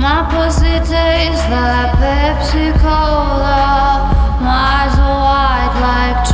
My pussy tastes like Pepsi Cola. My eyes are wide like